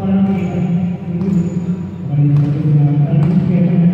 வாழ்க்கையை கண்டிப்பாக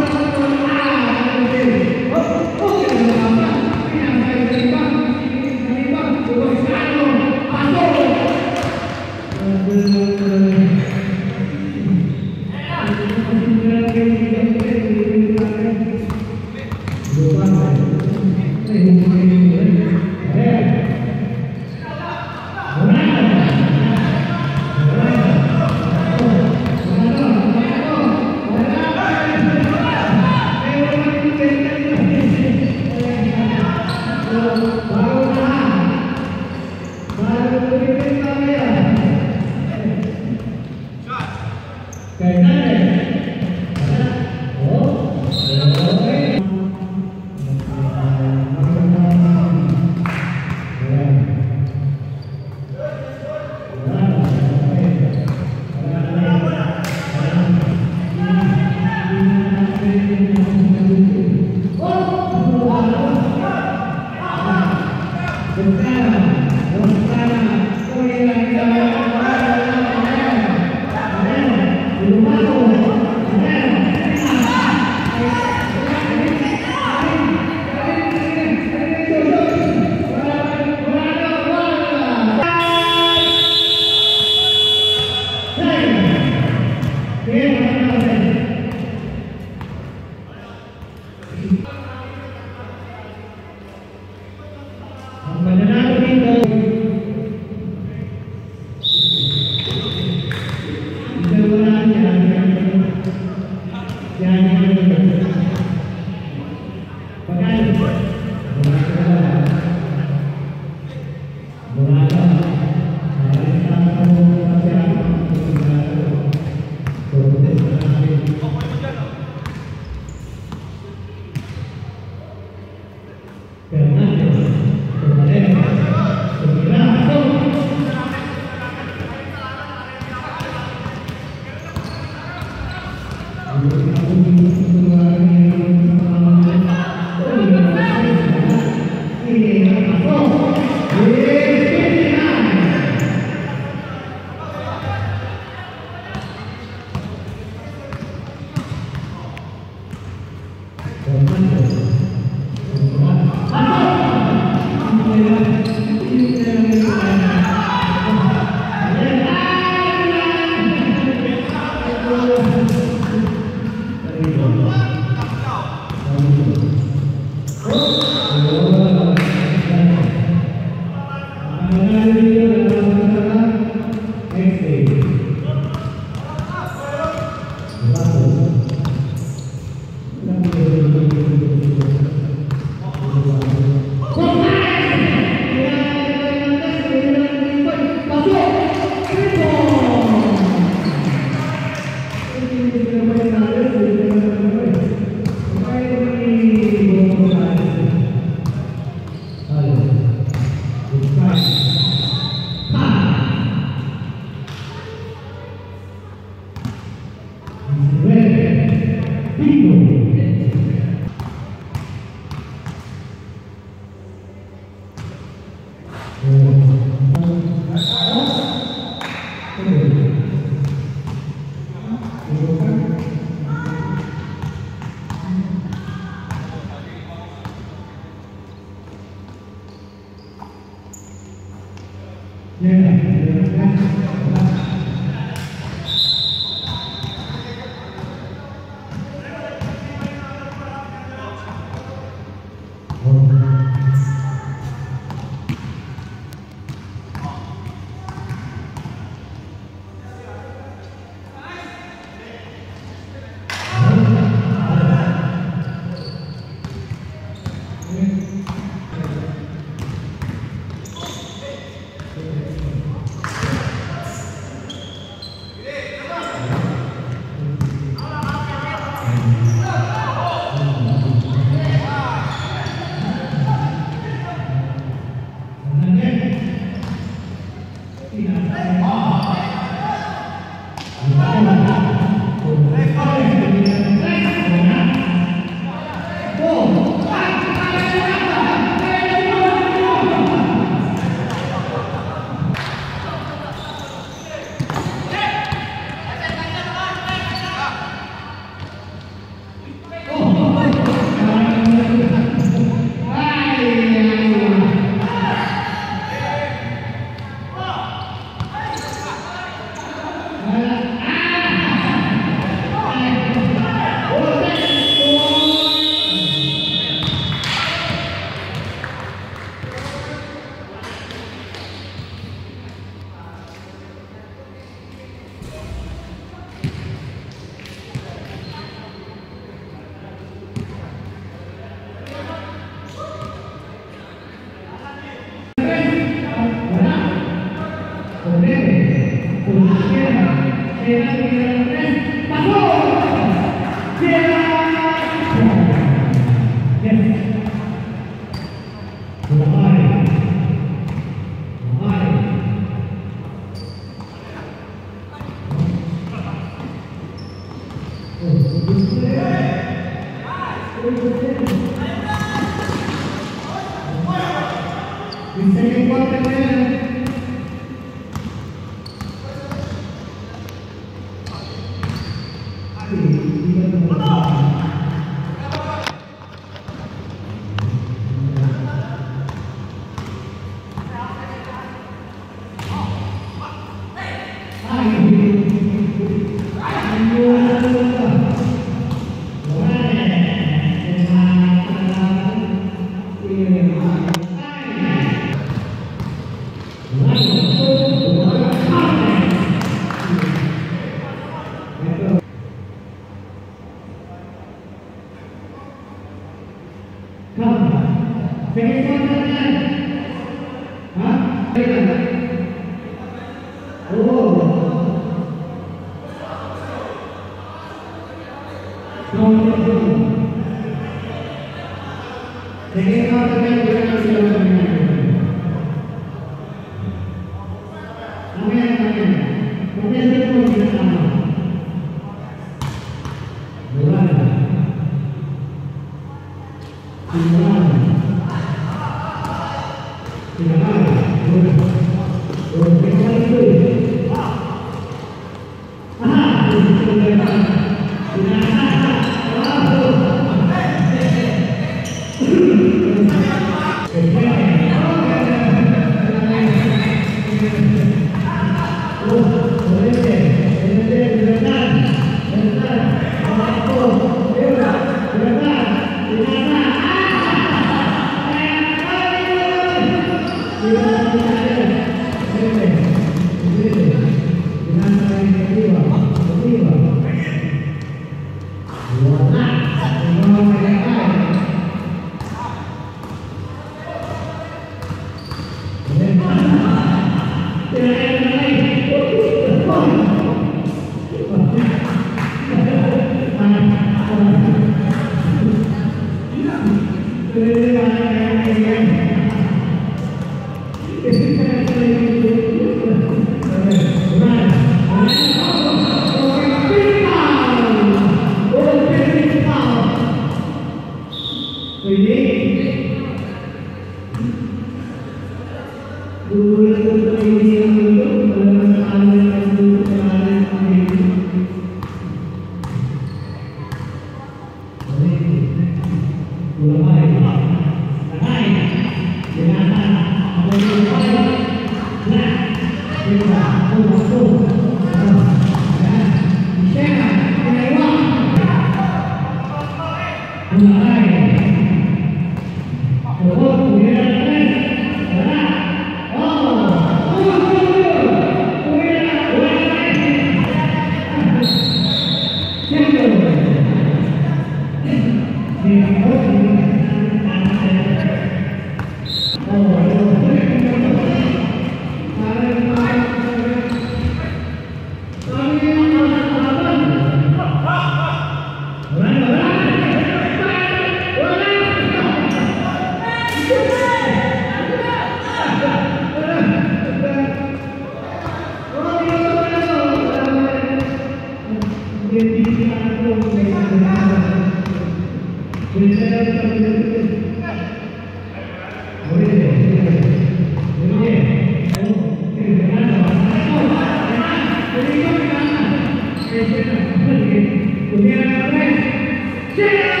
Yeah!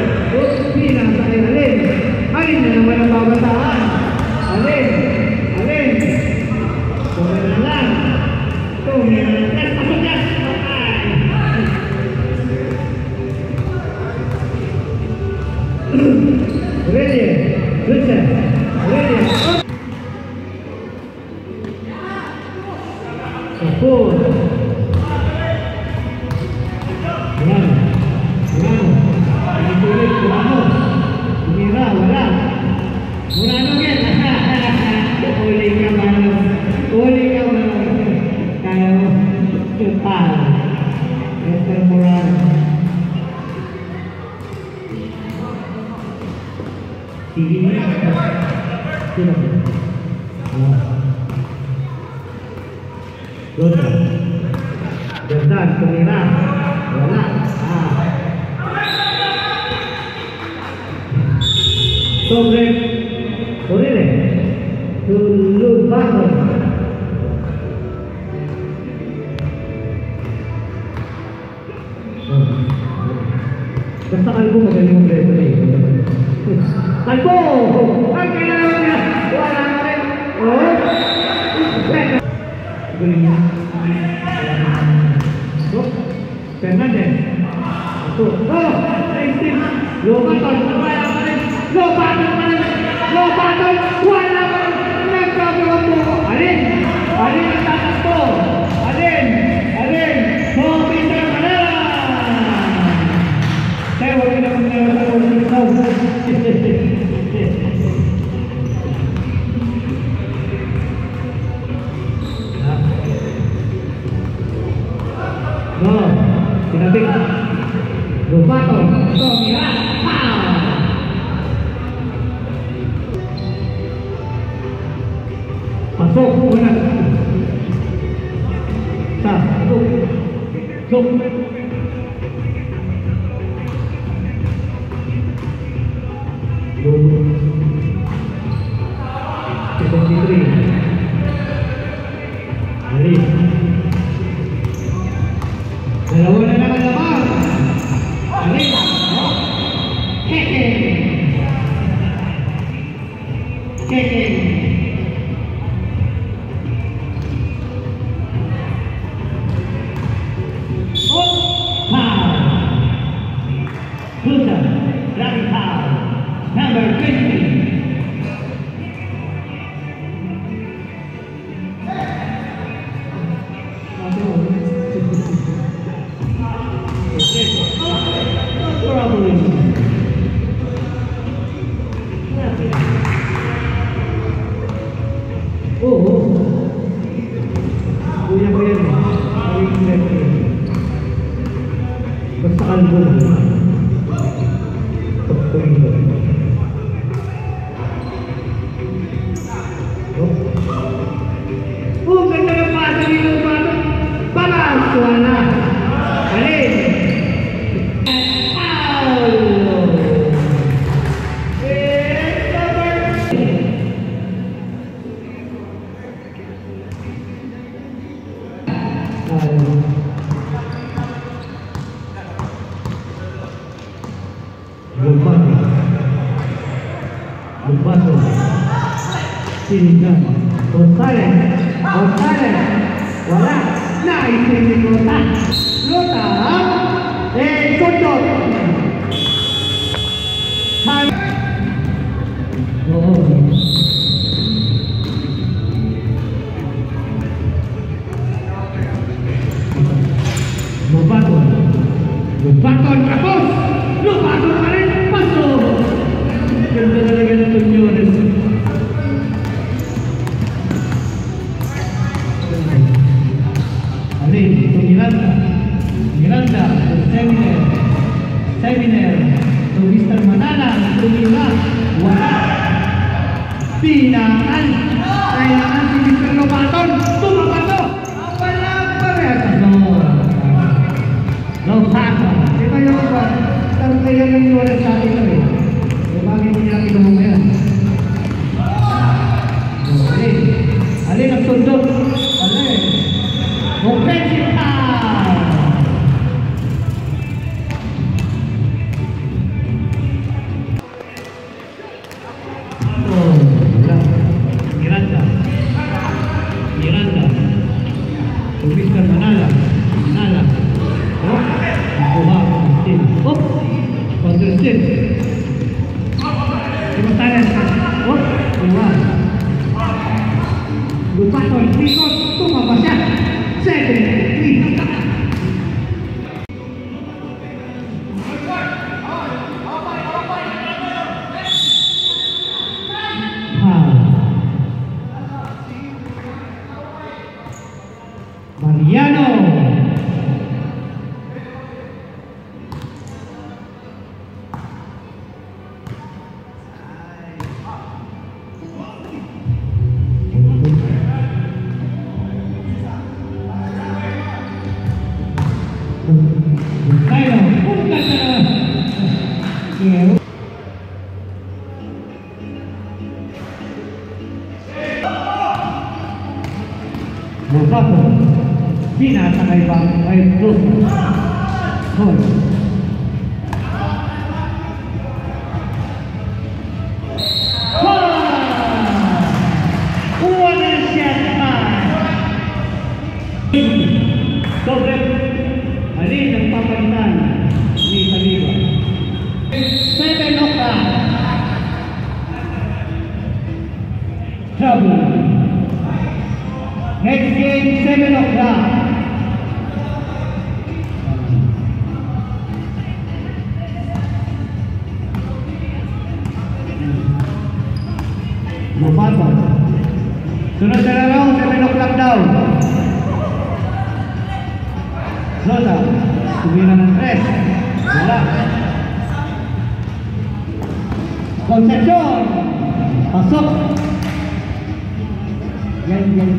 Yan yan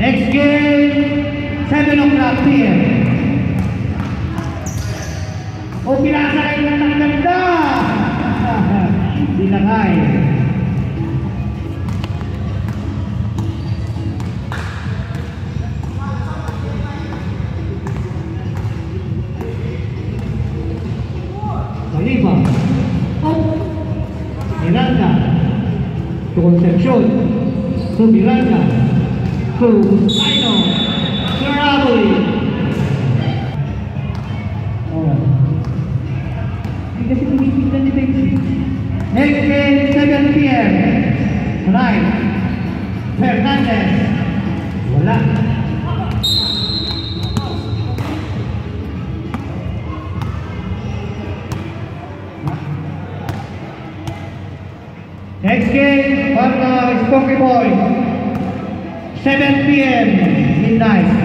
Next game, 7 o'clock p.m. O pinasa kayo ng ganda! Hindi na kayo. Concepcion, Subirana, to champion midnight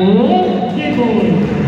오, 예고.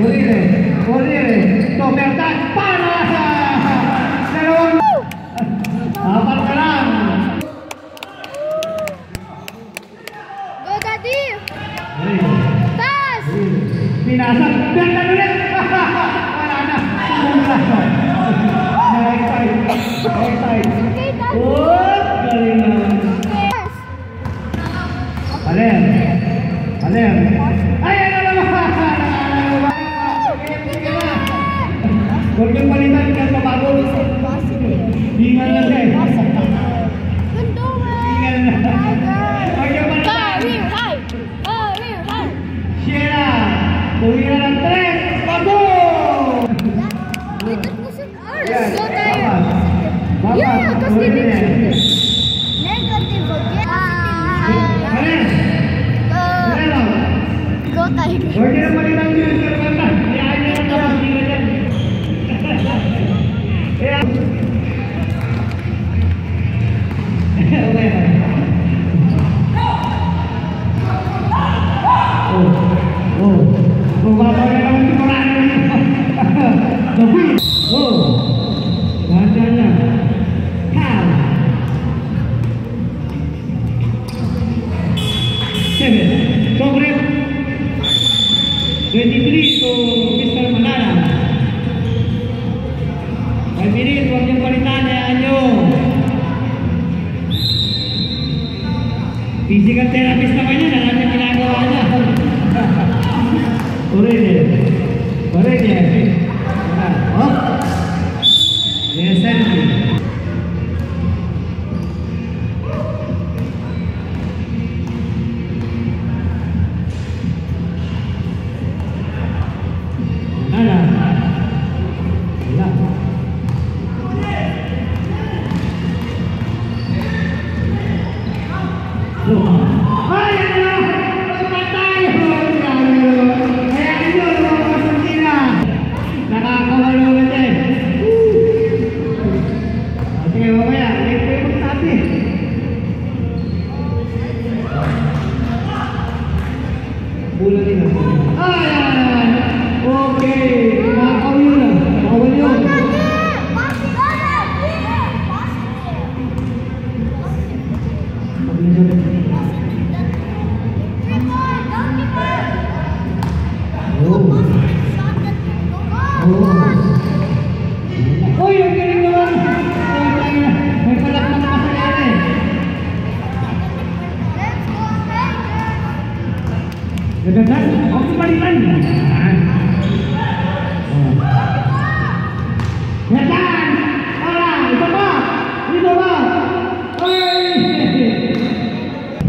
Moriré, moriré, to para. the wheel. Whoa. One, nine.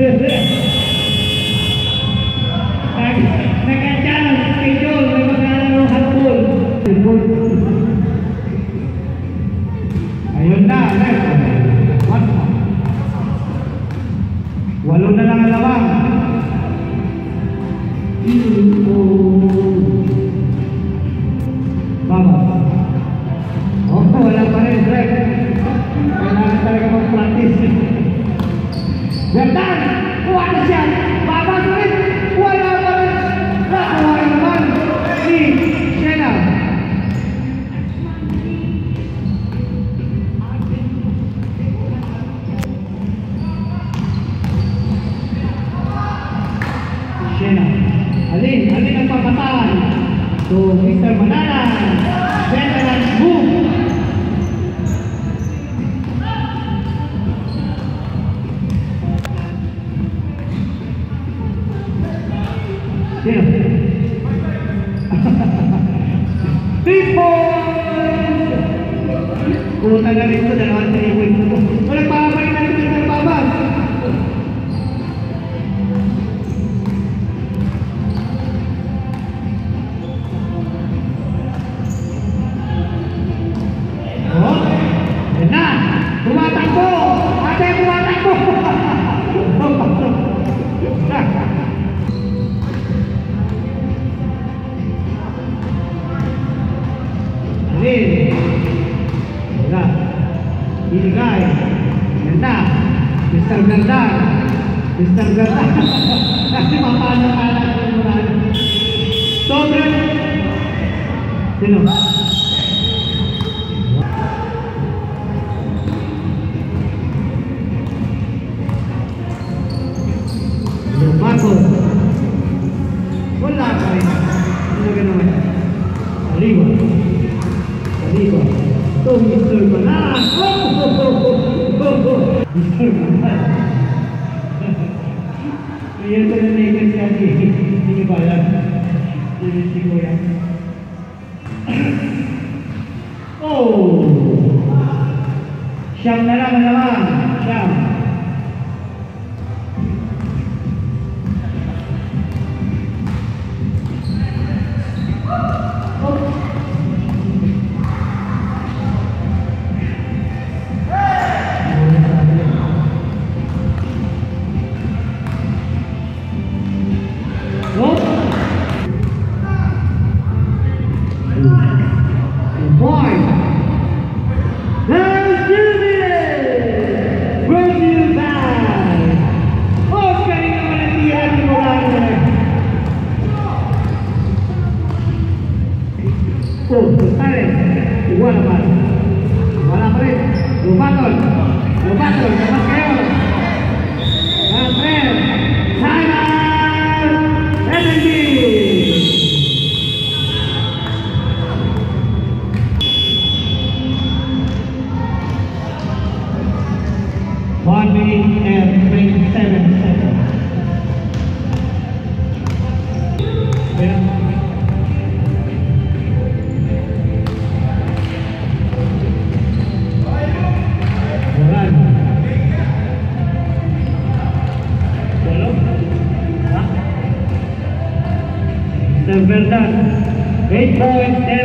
Evet, evet. Mr. Ganda. Mr. Ganda. Kasi mapano ka lang. Sobrang. Sino? Sino? Boys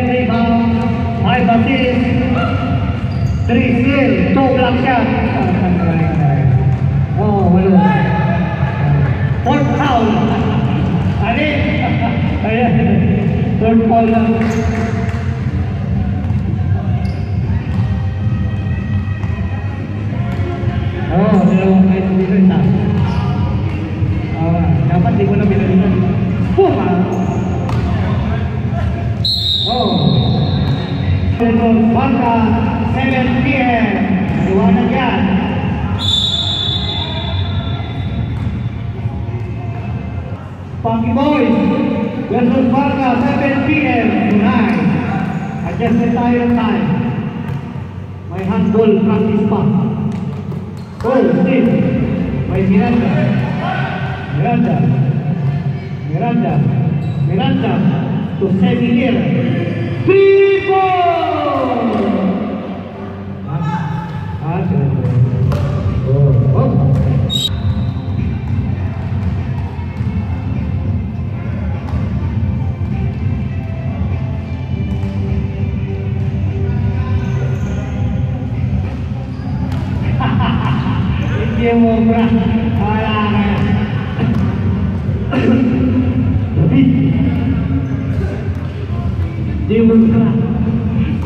Di mo ka.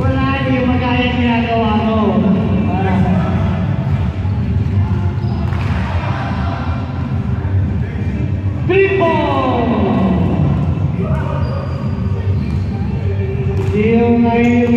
Wala, di mo kaya ginagawa ko. People! Yung ngayon